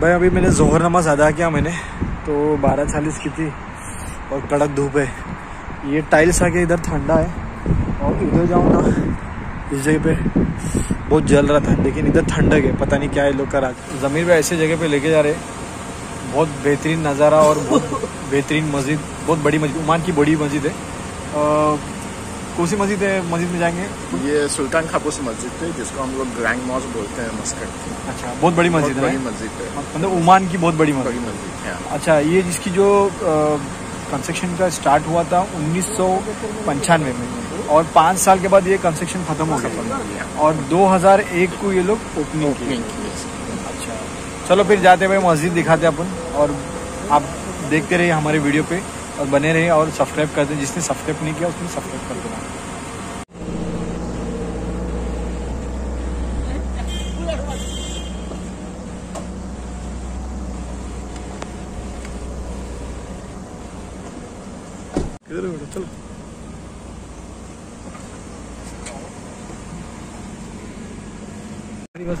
भाई, अभी मैंने जोहर नमाज़ अदा किया मैंने तो बारह चालीस की थी और कड़क धूप है। ये टाइल्स आके इधर ठंडा है और इधर जाऊँ ना, इस जगह पे बहुत जल रहा था, लेकिन इधर ठंडक है, पता नहीं क्या है लोग का रात ज़मीर पे ऐसे जगह पे लेके जा रहे बहुत बेहतरीन नज़ारा और बहुत बेहतरीन मस्जिद, बहुत बड़ी मस्जिद, उमान की बड़ी मस्जिद है। कौन सी मस्जिद है? मस्जिद में जाएँगे? ये सुल्तान खाबूस मस्जिद है जिसको हम लोग ग्रैंड मॉस बोलते हैं मस्कट। की अच्छा बहुत बड़ी मस्जिद है मस्जिद है। मतलब ओमान की बहुत बड़ी मस्जिद। मस्जिद है। अच्छा ये जिसकी जो कंस्ट्रक्शन का स्टार्ट हुआ था उन्नीस सौ पंचानवे में और पाँच साल के बाद ये कंस्ट्रक्शन खत्म हो गया. और 2001 को ये लोग ओपनिंग किए। है। अच्छा चलो फिर जाते हुए मस्जिद दिखाते अपन और आप देखते रहिए हमारे वीडियो पे। और बने रहिए और सब्सक्राइब कर दें। जिसने सब्सक्राइब नहीं किया उसने सब्सक्राइब कर देना। किधर है चलो। बस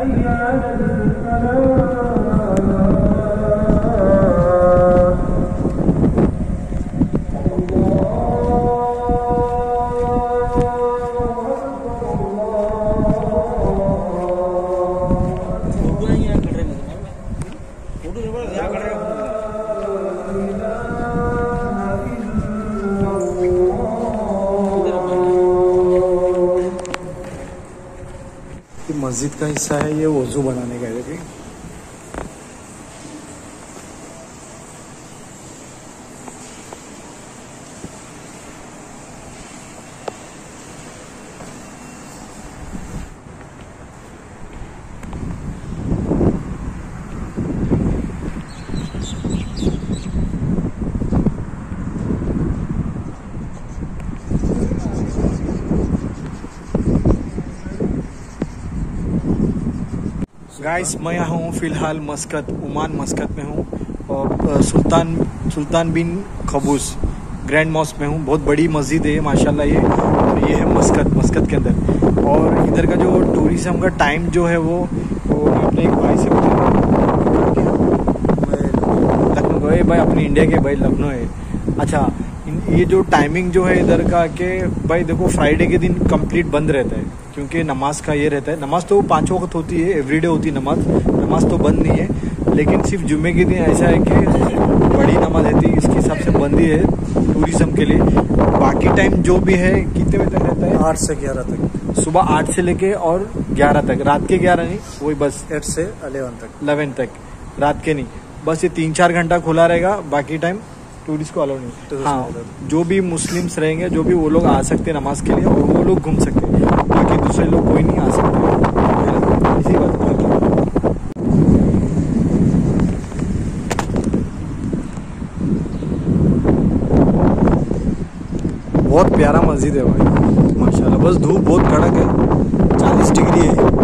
ये मस्जिद का हिस्सा है ये वज़ू बनाने का देखिए गाइस मैं यहाँ हूँ, फ़िलहाल मस्कत, उमान मस्कत में हूँ और सुल्तान सुल्तान बिन खबूस, ग्रैंड मॉस में हूँ। बहुत बड़ी मस्जिद है, माशाल्लाह ये, और ये है मस्कत मस्कत के अंदर। और इधर का जो टूरिज़्म का टाइम जो है वो वो अपने एक भाई से लखनऊ ये भाई, अपने इंडिया के भाई लखनऊ है। अच्छा ये जो टाइमिंग जो है इधर का के भाई देखो फ्राइडे के दिन कंप्लीट बंद रहता है क्योंकि नमाज़ का ये रहता है। नमाज़ तो पाँच वक्त होती है एवरीडे होती है नमाज़। नमाज़ तो बंद नहीं है लेकिन सिर्फ़ जुम्मे के दिन ऐसा है कि बड़ी नमाज़ रहती है इसके हिसाब से बंदी है टूरिज़्म के लिए। बाकी टाइम जो भी है कितने बजे तक रहता है? आठ से ग्यारह तक। सुबह आठ से लेके और ग्यारह तक। रात के ग्यारह नहीं वही बस। एट से अलेवन तक। अलेवन तक। रात के नहीं। बस ये तीन चार घंटा खुला रहेगा बाकी टाइम टूरिस्ट को अलाउ नहीं हाँ। जो भी मुस्लिम्स रहेंगे जो भी वो लोग आ सकते हैं नमाज़ के लिए और वो लोग घूम सकते हैं। बाकी दूसरे लोग कोई नहीं आ सकते। इसी बात बहुत प्यारा मस्जिद है भाई। माशाल्लाह बस धूप बहुत कड़क है। चालीस डिग्री है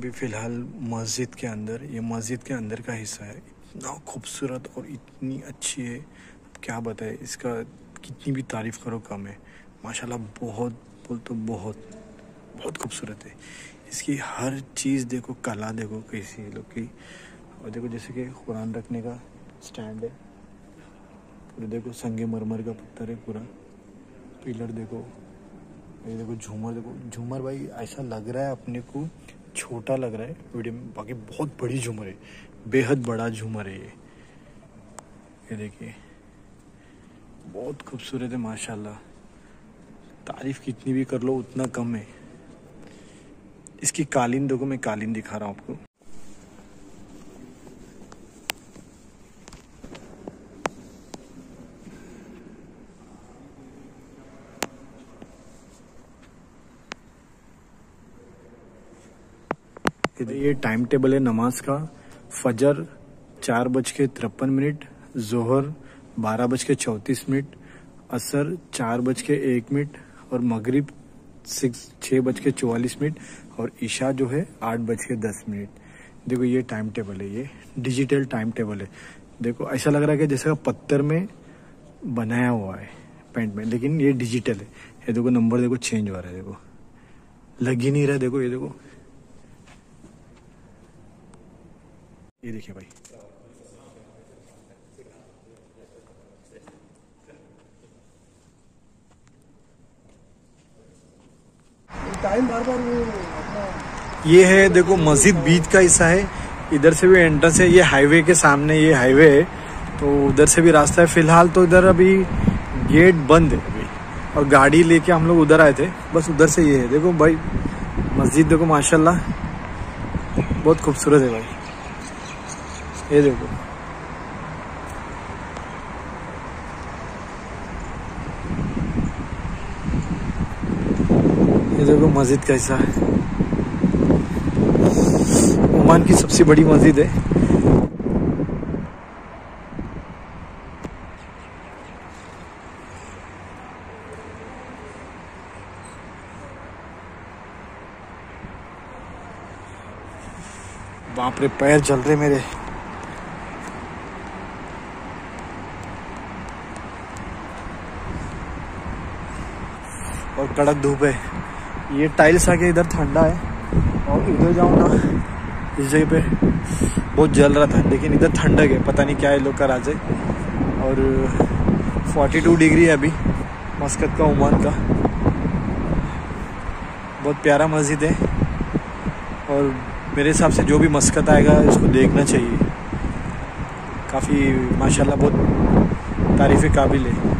अभी फ़िलहाल मस्जिद के अंदर, ये मस्जिद के अंदर का हिस्सा है। इतना खूबसूरत और इतनी अच्छी है। क्या बताए, इसका कितनी भी तारीफ़ करो, कम है। माशाल्लाह, बहुत, बोल तो बहुत बहुत खूबसूरत है। इसकी हर चीज़ देखो, कला देखो, कैसी लोग की। और देखो, जैसे कि कुरान रखने का स्टैंड है। पूरे देखो, संगे मरमर का पत्थर है पूरा। पिलर देखो। ये देखो, झूमर देखो। झूमर भाई, ऐसा लग रहा है अपने को छोटा लग रहा है वीडियो में बाकी बहुत बड़ी झूमर है। बेहद बड़ा झूमर है ये। ये देखिए, बहुत खूबसूरत है, माशाल्लाह। तारीफ़ कितनी भी कर लो, उतना कम है। इसकी कालीन, देखो मैं कालीन दिखा रहा हूँ आपको। ये टाइम टेबल है नमाज़ का। फजर चार बज के तिरपन मिनट, जोहर बारह बज के चौंतीस मिनट, असर चार बज के एक मिनट और मगरिब सिक्स छः बज के चौवालीस मिनट और ईशा जो है आठ बज के दस मिनट। देखो ये टाइम टेबल है, ये डिजिटल टाइम टेबल है। देखो, ऐसा लग रहा है कि जैसे पत्थर में बनाया हुआ है पेंट में, लेकिन ये डिजिटल है। ये देखो नंबर देखो चेंज हो रहा है, देखो। लग ही नहीं रहा, देखो, ये देखो। ये देखिए भाई। टाइम बार बार वो अपना ये है देखो मस्जिद बीच का हिस्सा है। इधर से भी एंट्रेंस है ये हाईवे के सामने ये हाईवे है। तो उधर से भी रास्ता है। फ़िलहाल तो इधर अभी गेट बंद है अभी। और गाड़ी लेके हम लोग उधर आए थे। बस उधर से ये है। देखो भाई मस्जिद देखो माशाल्लाह। बहुत खूबसूरत है भाई। ये देखो। ये देखो मस्जिद कैसा है। ओमान की सबसे बड़ी मस्जिद है। बाप रे, पैर चल रहे मेरे। और कड़क धूप है। ये टाइल्स आके इधर ठंडा है और इधर जाऊँ ना, इस जगह पे बहुत जल रहा था, लेकिन इधर ठंडक है, पता नहीं क्या है लोग का राज है। और 42 डिग्री है अभी, मस्कत का ओमान का। बहुत प्यारा मस्जिद है। और मेरे हिसाब से जो भी मस्कत आएगा, इसको देखना चाहिए। काफ़ी, माशाल्लाह बहुत तारीफ़ काबिल है।